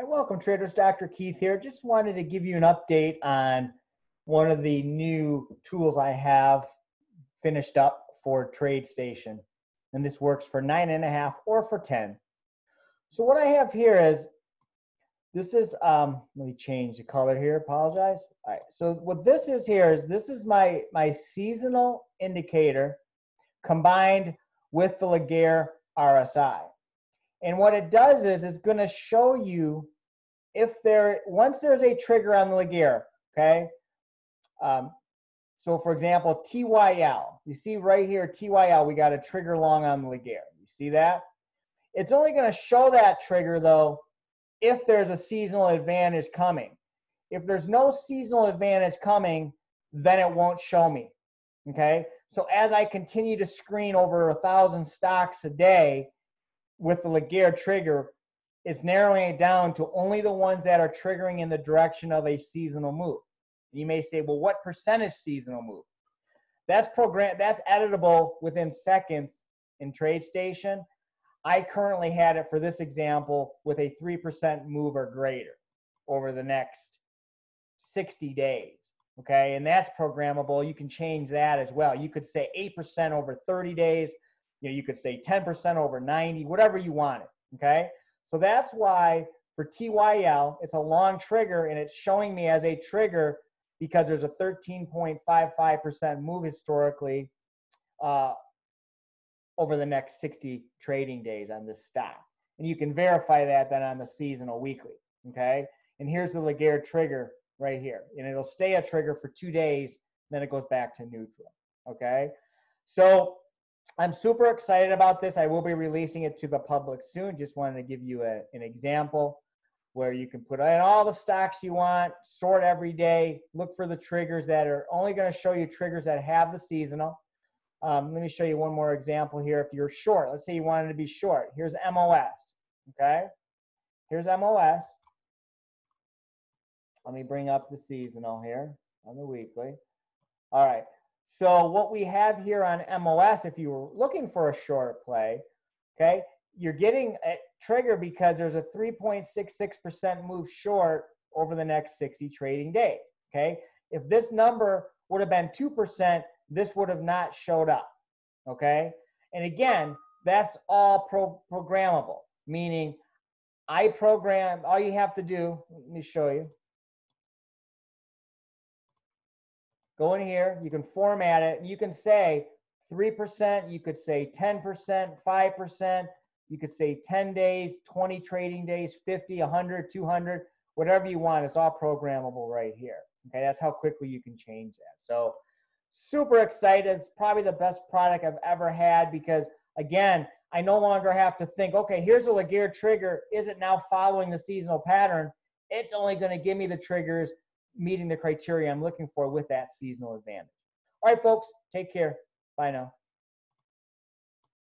Hi, welcome traders. Dr. Keith here. Just wanted to give you an update on one of the new tools I have finished up for TradeStation. And this works for nine and a half or for 10. So what I have here is, this is, um, let me change the color here, apologize. All right, so what this is here is, this is my, my seasonal indicator combined with the Laguerre RSI. And what it does is it's going to show you if there, once there's a trigger on the Laguerre, okay? Um, so for example, TYL, you see right here, TYL, we got a trigger long on the Laguerre. You see that? It's only going to show that trigger though if there's a seasonal advantage coming. If there's no seasonal advantage coming, then it won't show me. Okay. So as I continue to screen over a thousand stocks a day, with the Laguerre trigger, it's narrowing it down to only the ones that are triggering in the direction of a seasonal move. You may say, well, what percentage seasonal move? That's program that's editable within seconds in TradeStation. I currently had it for this example with a 3% move or greater over the next 60 days. Okay, and that's programmable. You can change that as well. You could say 8% over 30 days, you know, you could say 10% over 90, whatever you want it, okay? So that's why for TYL, it's a long trigger and it's showing me as a trigger because there's a 13.55% move historically uh, over the next 60 trading days on this stock. And you can verify that then on the seasonal weekly, okay? And here's the Laguerre trigger right here. And it'll stay a trigger for two days, then it goes back to neutral, okay? So I'm super excited about this. I will be releasing it to the public soon. Just wanted to give you a, an example where you can put in all the stocks you want, sort every day, look for the triggers that are only going to show you triggers that have the seasonal. Um, let me show you one more example here. If you're short, let's say you wanted to be short. Here's MOS, okay? Here's MOS. Let me bring up the seasonal here on the weekly. All right, so what we have here on MOS, if you were looking for a short play, okay, you're getting a trigger because there's a 3.66% move short over the next 60 trading days, okay? If this number would have been 2%, this would have not showed up, okay? And again, that's all pro programmable, meaning I program, all you have to do, let me show you. Go in here, you can format it. You can say 3%, you could say 10%, 5%, you could say 10 days, 20 trading days, 50, 100, 200, whatever you want. It's all programmable right here. Okay, that's how quickly you can change that. So super excited. It's probably the best product I've ever had because again, I no longer have to think, okay, here's a Laguerre trigger. Is it now following the seasonal pattern? It's only going to give me the triggers meeting the criteria I'm looking for with that seasonal advantage. All right, folks, take care. Bye now.